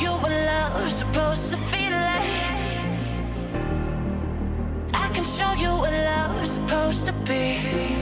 you what love's supposed to feel like. I can show you what love's supposed to be.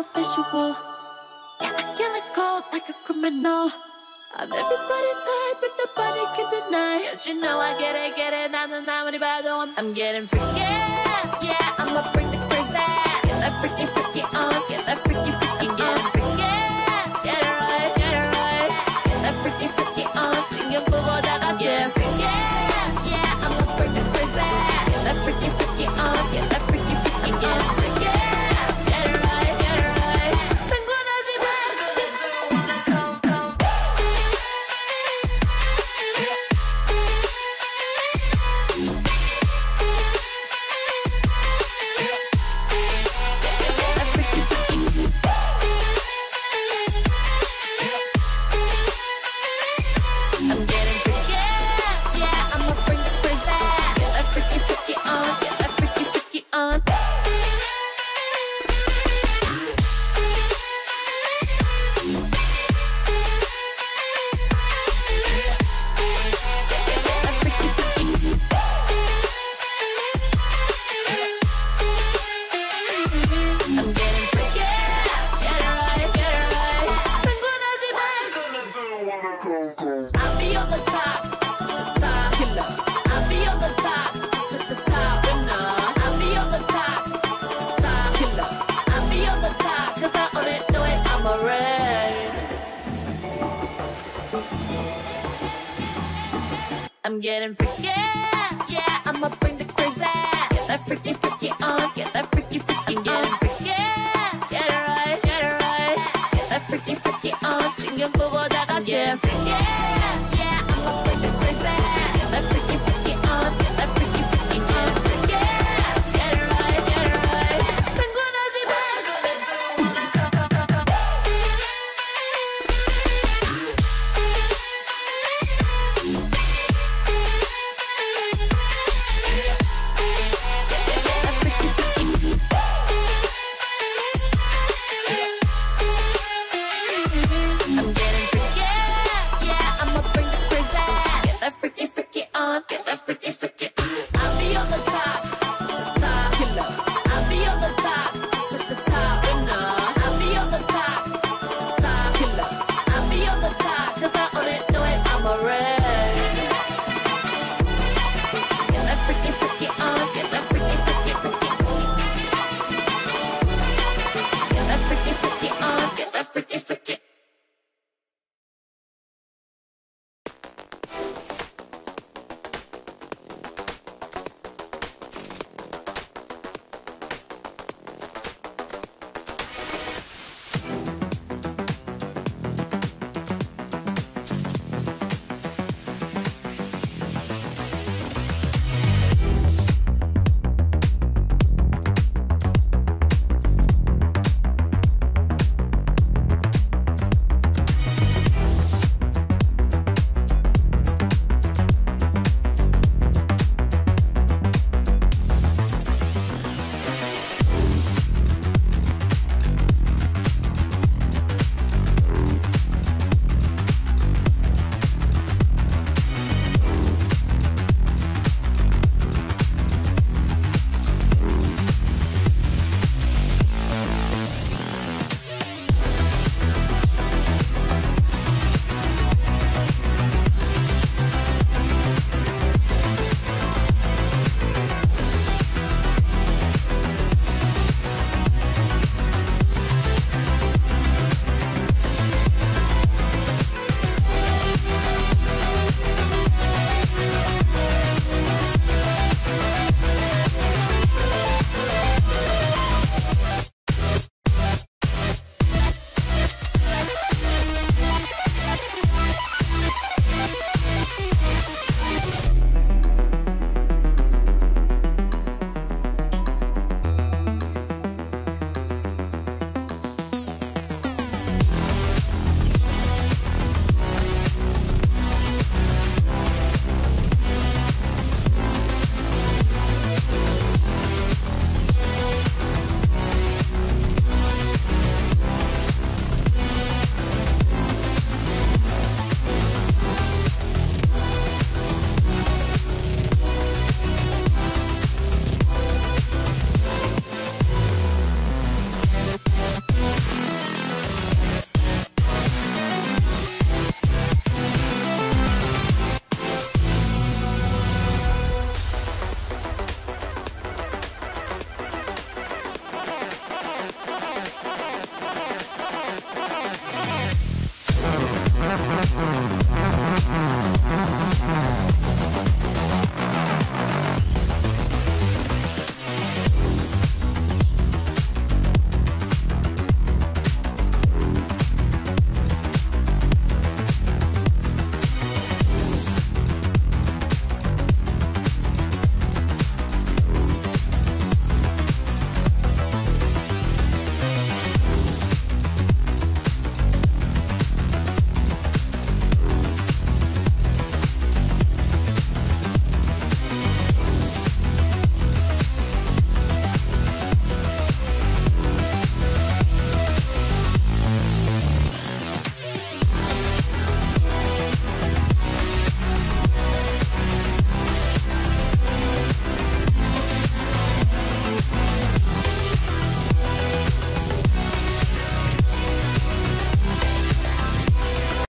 a visual Yeah, I kill it cold like a criminal. I'm everybody's type but nobody can deny. Cause you know I get it, get it, 나는 아무리 봐도 I'm, I'm getting freaky, yeah I'ma bring the crazy. Get that freaky, freaky on Get that freaky, freaky on Freaky, get it right, get it right. Get that freaky, freaky on 챙겨 구워다가 yeah Getting freaky. Yeah, I'ma bring the crazy. Get that freaky. freaky.